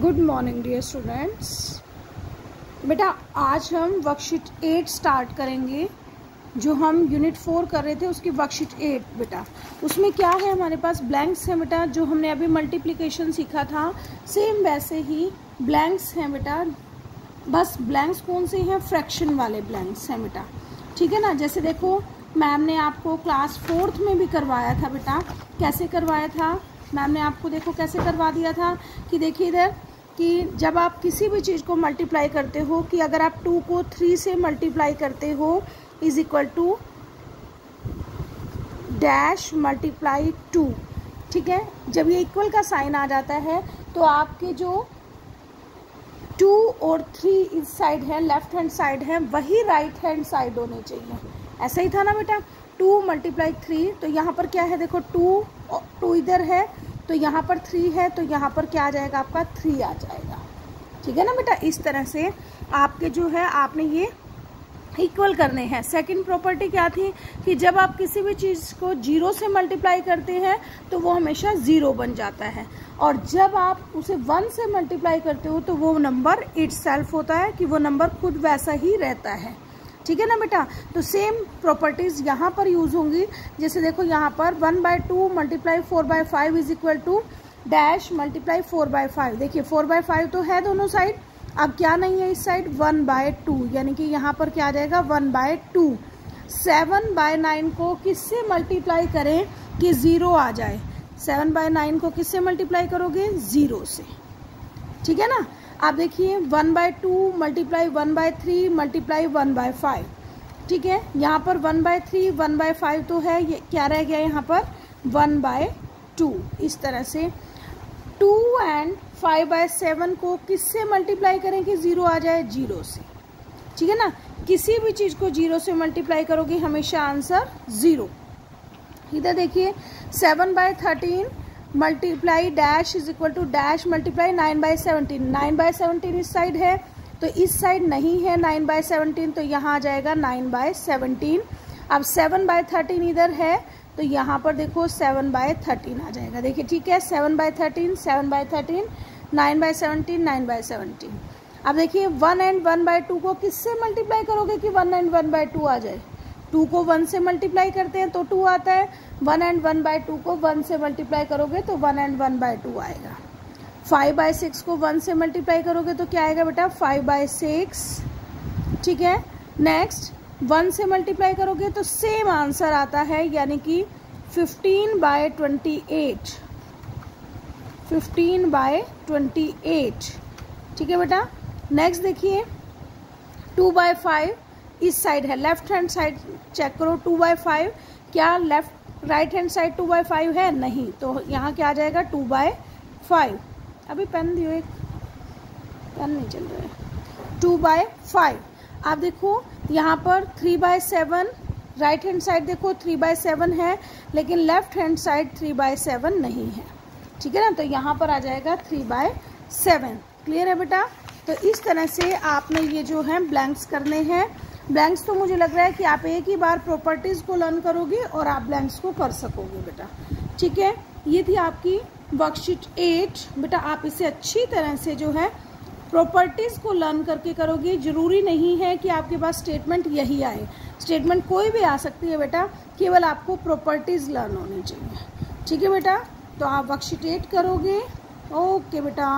Good morning dear students बेटा, आज हम वर्कशीट एट स्टार्ट करेंगे, जो हम यूनिट फोर कर रहे थे, उसकी वर्कशीट एट बेटा। उसमें क्या है हमारे पास? ब्लैंक्स हैं बेटा, जो हमने अभी मल्टीप्लिकेशन सीखा था। सेम वैसे ही ब्लैंक्स हैं बेटा। बस ब्लैंक्स कौन से हैं? फ्रैक्शन वाले ब्लैंक्स हैं बेटा। ठीक है ना? जैसे देखो मैम ने आपको क्लास फोर्थ में भी करवाया था बेटा। कैसे करवाया था? मैम ने आपको देखो कैसे करवा दिया था कि देखिए इधर कि जब आप किसी भी चीज़ को मल्टीप्लाई करते हो कि अगर आप टू को थ्री से मल्टीप्लाई करते हो is equal to dash multiply two ठीक है? जब ये इक्वल का साइन आ जाता है तो आपके जो टू और थ्री इस साइड है लेफ़्ट हैंड साइड है, वही राइट हैंड साइड होनी चाहिए। ऐसा ही था ना बेटा? टू मल्टीप्लाई थ्री तो यहाँ पर क्या है? देखो टू टू इधर है तो यहाँ पर थ्री है तो यहाँ पर क्या आ जाएगा आपका? थ्री आ जाएगा। ठीक है ना बेटा? इस तरह से आपके जो है, आपने ये इक्वल करने हैं। सेकंड प्रॉपर्टी क्या थी? कि जब आप किसी भी चीज़ को ज़ीरो से मल्टीप्लाई करते हैं तो वो हमेशा ज़ीरो बन जाता है। और जब आप उसे वन से मल्टीप्लाई करते हो तो वो नंबर इट्स होता है कि वो नंबर खुद वैसा ही रहता है। ठीक है ना बेटा? तो सेम प्रॉपर्टीज़ यहाँ पर यूज़ होंगी। जैसे देखो यहाँ पर one by two multiply four by five is equal to dash multiply four by five देखिए फोर बाय फाइव तो है दोनों साइड अब क्या नहीं है इस साइड वन बाय टू यानी कि यहाँ पर क्या आ जाएगा? One by two seven by nine को किससे मल्टीप्लाई करें कि ज़ीरो आ जाए? सेवन बाय नाइन को किससे मल्टीप्लाई करोगे? ज़ीरो से। ठीक है ना? आप देखिए one by two multiply one by three multiply one by five ठीक है? यहाँ पर one by three one by five तो है, ये क्या रह गया यहाँ पर? वन बाय टू इस तरह से। Two and five by seven को किससे मल्टीप्लाई करें कि ज़ीरो आ जाए? ज़ीरो से। ठीक है ना? किसी भी चीज़ को ज़ीरो से मल्टीप्लाई करोगे, हमेशा आंसर ज़ीरो इधर देखिए seven by thirteen multiply dash is equal to dash multiply nine by seventeen nine by seventeen इस साइड है तो इस साइड नहीं है नाइन बाय सेवनटीन तो यहाँ आ जाएगा नाइन बाय सेवनटीन अब सेवन बाय थर्टीन इधर है तो यहाँ पर देखो सेवन बाय थर्टीन आ जाएगा। देखिए, ठीक है seven by thirteen seven by thirteen nine by seventeen nine by seventeen अब देखिए one and one by two को किससे मल्टीप्लाई करोगे कि one and one by two आ जाए? टू को वन से मल्टीप्लाई करते हैं तो टू आता है। One and one by two को वन से मल्टीप्लाई करोगे तो one and one by two आएगा। फाइव बाय सिक्स को वन से मल्टीप्लाई करोगे तो क्या आएगा बेटा? Five by six. ठीक है? नेक्स्ट वन से मल्टीप्लाई करोगे तो सेम आंसर आता है, यानी कि fifteen by twenty eight fifteen by twenty eight ठीक है बेटा? नेक्स्ट देखिए। टू बाय फाइव इस साइड है। लेफ़्ट हैंड साइड चेक करो टू बाय फाइव क्या left right hand side two by five है? नहीं। तो यहाँ क्या आ जाएगा? टू बाय फाइव अभी पेन दियो एक। पेन नहीं चल रहा है। टू बाय फाइव आप देखो, यहाँ पर three by seven right hand side देखो थ्री बाय सेवन है, लेकिन left hand side three by seven नहीं है। ठीक है ना? तो यहाँ पर आ जाएगा थ्री बाय सेवन क्लियर है बेटा? तो इस तरह से आपने ये जो है ब्लैंक्स करने हैं। ब्लैंक्स तो मुझे लग रहा है कि आप एक ही बार प्रॉपर्टीज़ को लर्न करोगे और आप ब्लैंक्स को कर सकोगे बेटा। ठीक है? ये थी आपकी वर्कशीट एट बेटा, आप इसे अच्छी तरह से जो है प्रॉपर्टीज़ को लर्न करके करोगे। ज़रूरी नहीं है कि आपके पास स्टेटमेंट यही आए। स्टेटमेंट कोई भी आ सकती है बेटा, केवल आपको प्रॉपर्टीज़ लर्न होनी चाहिए। ठीक है बेटा? तो आप वर्कशीट एट करोगे। ओके बेटा।